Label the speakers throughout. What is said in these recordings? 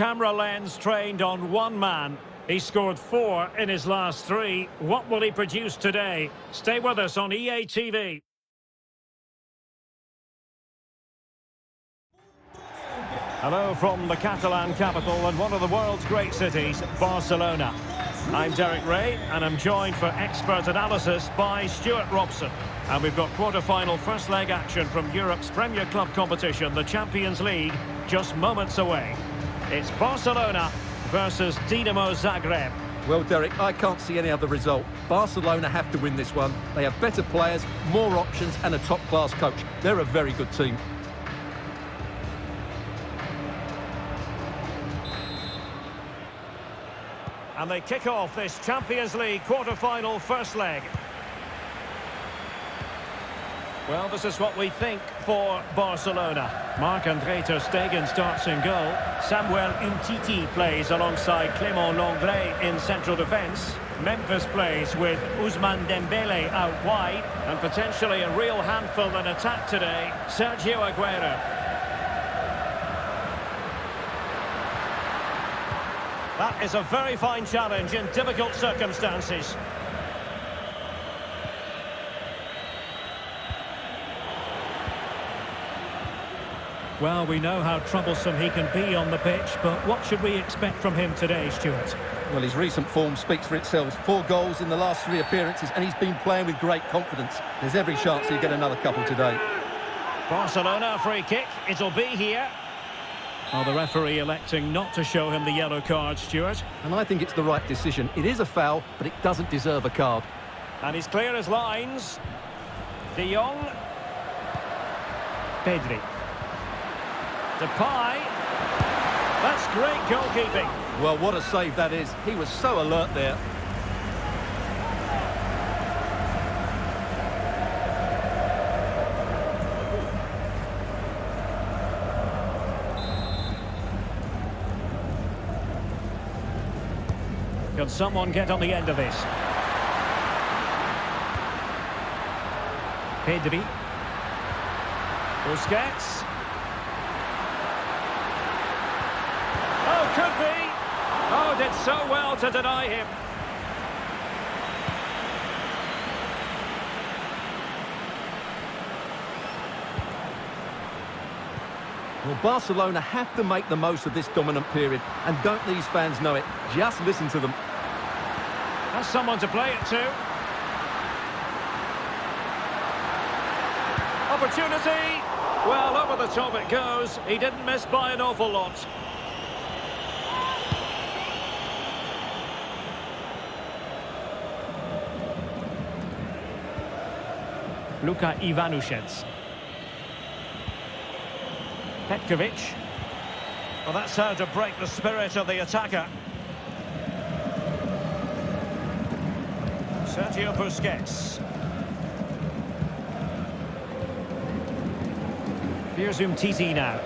Speaker 1: camera lens trained on one man. He scored four in his last three. What will he produce today? Stay with us on EA TV. Hello from the Catalan capital and one of the world's great cities, Barcelona. I'm Derek Ray and I'm joined for expert analysis by Stuart Robson. And we've got quarter-final first leg action from Europe's Premier Club competition, the Champions League, just moments away. It's Barcelona versus Dinamo Zagreb.
Speaker 2: Well, Derek, I can't see any other result. Barcelona have to win this one. They have better players, more options and a top-class coach. They're a very good team.
Speaker 1: And they kick off this Champions League quarter-final first leg. Well, this is what we think for Barcelona. Marc-André Ter Stegen starts in goal. Samuel Umtiti plays alongside Clément Lenglet in central defence. Memphis plays with Ousmane Dembele out wide. And potentially a real handful in attack today, Sergio Aguero. That is a very fine challenge in difficult circumstances. Well, we know how troublesome he can be on the pitch, but what should we expect from him today, Stuart?
Speaker 2: Well, his recent form speaks for itself. Four goals in the last three appearances, and he's been playing with great confidence. There's every chance he'll get another couple today.
Speaker 1: Barcelona free kick. It'll be here. Well, the referee electing not to show him the yellow card, Stuart.
Speaker 2: And I think it's the right decision. It is a foul, but it doesn't deserve a card.
Speaker 1: And he's clear as lines. De Jong. Pedri. Depay. That's great goalkeeping.
Speaker 2: Well, what a save that is. He was so alert there.
Speaker 1: Can someone get on the end of this? Pedri. Busquets. Oh, could be. Oh, did so well to deny him.
Speaker 2: Well, Barcelona have to make the most of this dominant period. And don't these fans know it? Just listen to them.
Speaker 1: That's someone to play it to. Opportunity. Well, over the top it goes. He didn't miss by an awful lot. Luka Ivanušec. Petkovic. Well, that's how to break the spirit of the attacker. Sergio Busquets. Here's Umtiti now.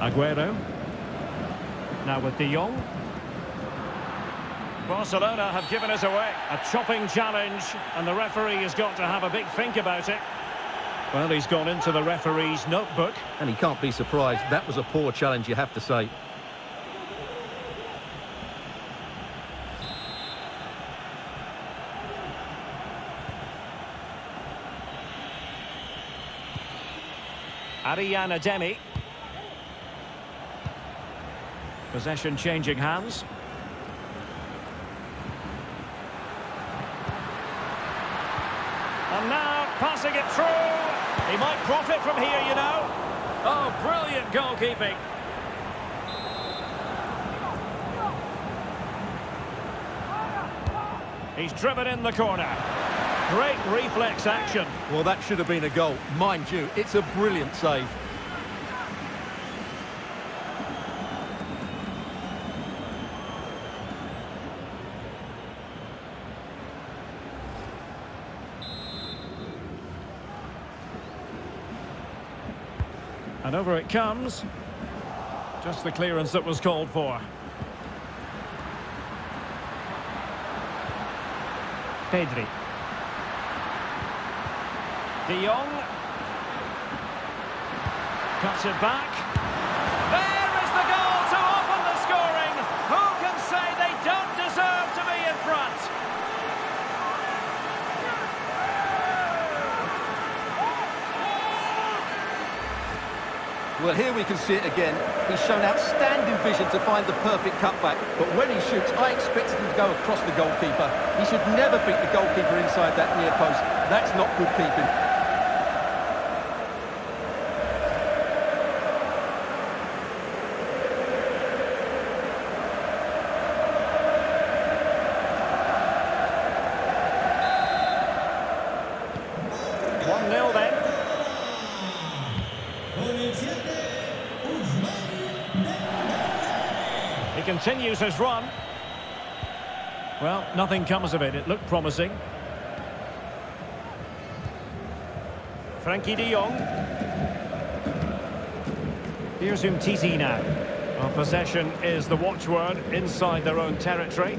Speaker 1: Aguero. Now with De Jong. Barcelona have given us away. A chopping challenge, and the referee has got to have a big think about it. Well, he's gone into the referee's notebook.
Speaker 2: And he can't be surprised. That was a poor challenge, you have to say.
Speaker 1: Arijan Ademi. Possession changing hands. And now passing it through. He might profit from here, you know. Oh, brilliant goalkeeping. He's driven in the corner. Great reflex action.
Speaker 2: Well, that should have been a goal. Mind you, it's a brilliant save.
Speaker 1: And over it comes. Just the clearance that was called for. Pedri. De Jong. Cuts it back. There is the goal to open the scoring. Who can say they don't deserve to be in front?
Speaker 2: Well, here we can see it again. He's shown outstanding vision to find the perfect cutback. But when he shoots, I expected him to go across the goalkeeper. He should never beat the goalkeeper inside that near post. That's not good keeping.
Speaker 1: One 0 then. He continues his run. Well, nothing comes of it. It looked promising. Frenkie de Jong. Here's Umtiti now. Well, possession is the watchword inside their own territory.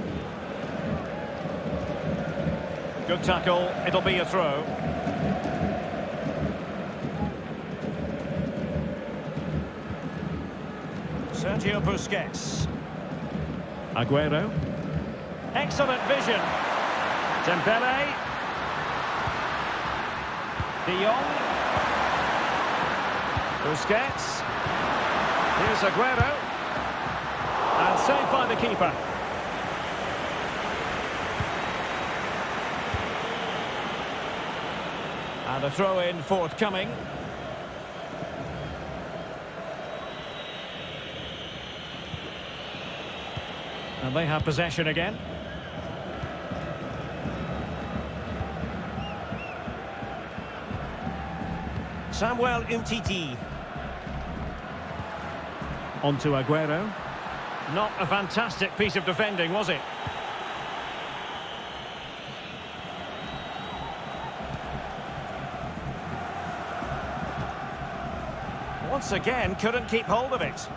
Speaker 1: Good tackle. It'll be a throw. Sergio Busquets. Aguero. Excellent vision. Dembele. De Jong. Busquets. Here's Aguero. And saved by the keeper. And a throw-in forthcoming. And they have possession again. Samuel Umtiti. On to Aguero. Not a fantastic piece of defending, was it? Once again, couldn't keep hold of it.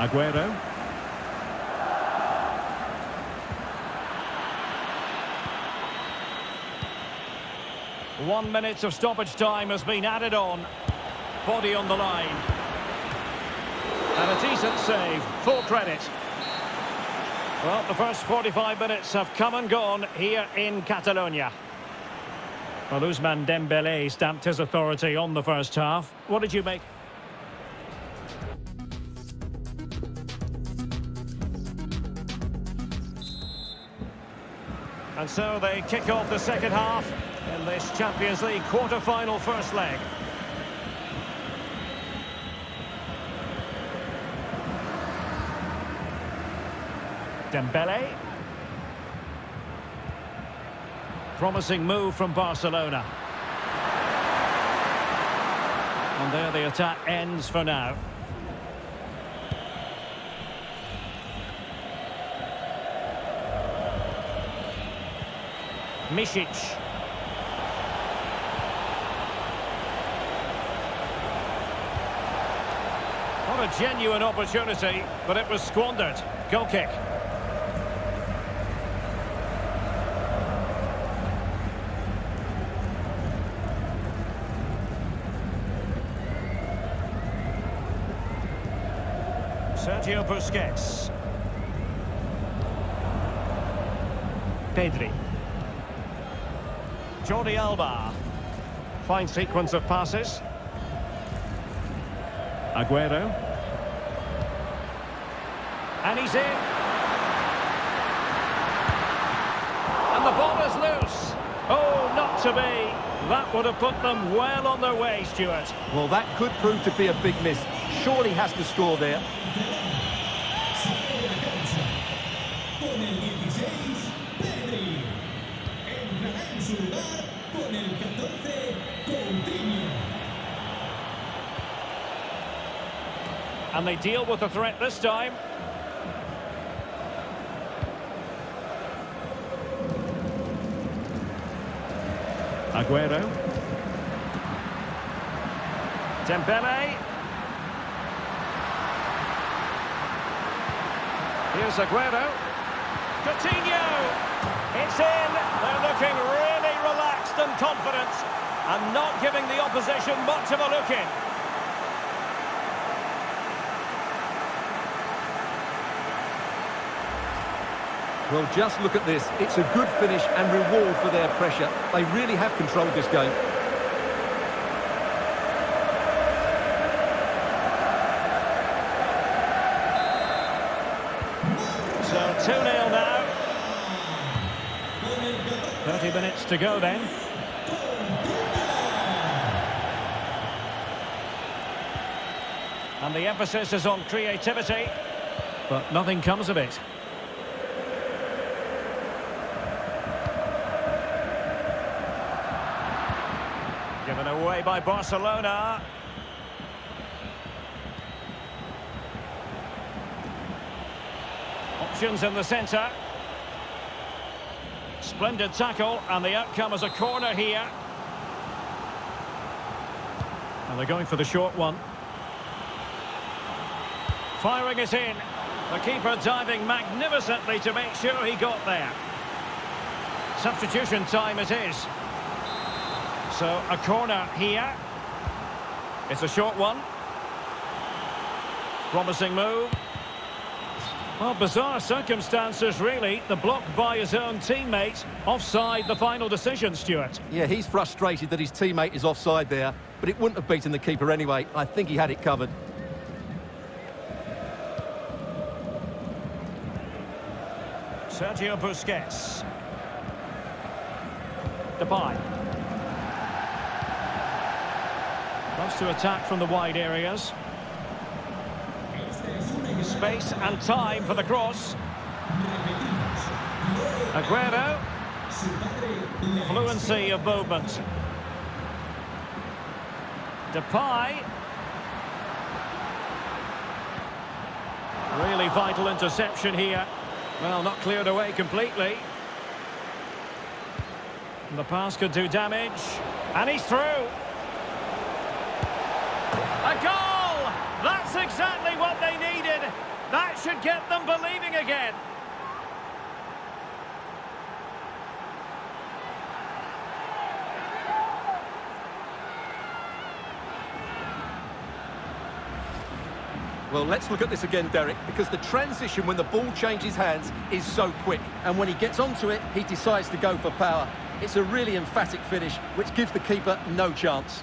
Speaker 1: Aguero. One minute of stoppage time has been added on. Body on the line. And a decent save. Full credit. Well, the first 45 minutes have come and gone here in Catalonia. Well, Ousmane Dembele stamped his authority on the first half. What did you make? And so they kick off the second half in this Champions League quarter-final first leg. Dembele. Promising move from Barcelona. And there the attack ends for now. Misic. What a genuine opportunity, but it was squandered. Goal kick. Sergio Busquets. Pedri. Jordi Alba. Fine sequence of passes. Aguero. And he's in. And the ball is loose. Oh, not to be. That would have put them well on their way, Stuart.
Speaker 2: Well, that could prove to be a big miss. Surely has to score there.
Speaker 1: And they deal with the threat this time. Aguero. Dembele. Here's Aguero. Coutinho! It's in! They're looking really relaxed and confident and not giving the opposition much of a look in.
Speaker 2: Well, just look at this. It's a good finish and reward for their pressure. They really have controlled this game.
Speaker 1: So 2-0 now. 30 minutes to go then. And the emphasis is on creativity, but nothing comes of it. Given away by Barcelona. Options in the centre. Splendid tackle, and the outcome is a corner here. And they're going for the short one. Firing it in. The keeper diving magnificently to make sure he got there. Substitution time it is. So a corner here. It's a short one. Promising move. Well, bizarre circumstances, really. The block by his own teammate. Offside, the final decision, Stuart.
Speaker 2: Yeah, he's frustrated that his teammate is offside there, but it wouldn't have beaten the keeper anyway. I think he had it covered.
Speaker 1: Sergio Busquets. Depay. Loves to attack from the wide areas. Space and time for the cross. Aguero. Fluency of movement. Depay. Really vital interception here. Well, not cleared away completely. The pass could do damage. And he's through. That's exactly what they needed. That should get them believing again.
Speaker 2: Well, let's look at this again, Derek, because the transition when the ball changes hands is so quick. And when he gets onto it, he decides to go for power. It's a really emphatic finish, which gives the keeper no chance.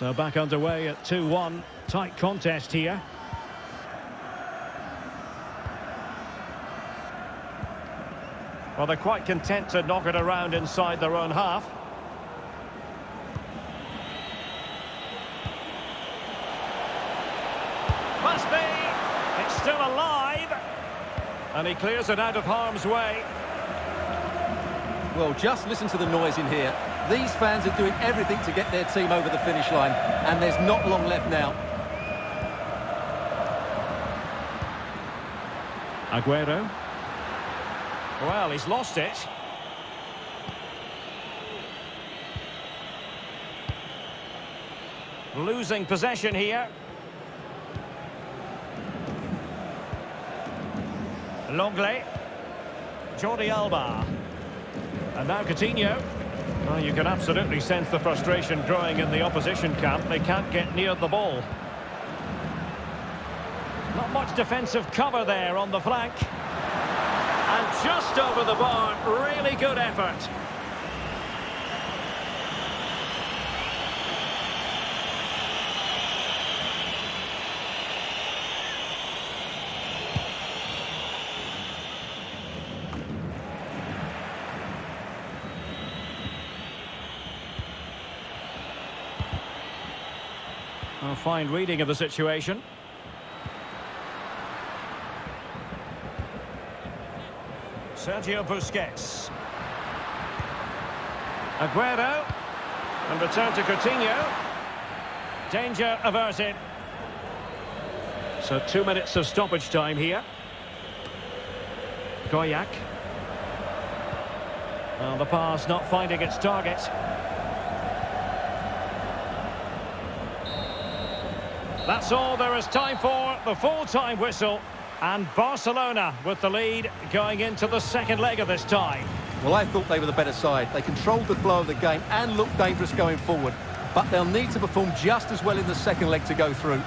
Speaker 1: So back underway at 2-1. Tight contest here. Well, they're quite content to knock it around inside their own half. Must be. It's still alive. And he clears it out of harm's way.
Speaker 2: Well, just listen to the noise in here. These fans are doing everything to get their team over the finish line, and there's not long left now.
Speaker 1: Aguero. Well, he's lost it. Losing possession here. Lenglet. Jordi Alba. And now Coutinho. Well, you can absolutely sense the frustration growing in the opposition camp. They can't get near the ball. Not much defensive cover there on the flank. And just over the bar, really good effort. Fine reading of the situation. Sergio Busquets. Aguero. And return to Coutinho. Danger averted. So two minutes of stoppage time here. Gojak. Well, the pass not finding its target. That's all there is time for, the full-time whistle. And Barcelona with the lead going into the second leg of this tie.
Speaker 2: Well, I thought they were the better side. They controlled the flow of the game and looked dangerous going forward. But they'll need to perform just as well in the second leg to go through.